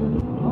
Oh.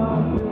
Senhor.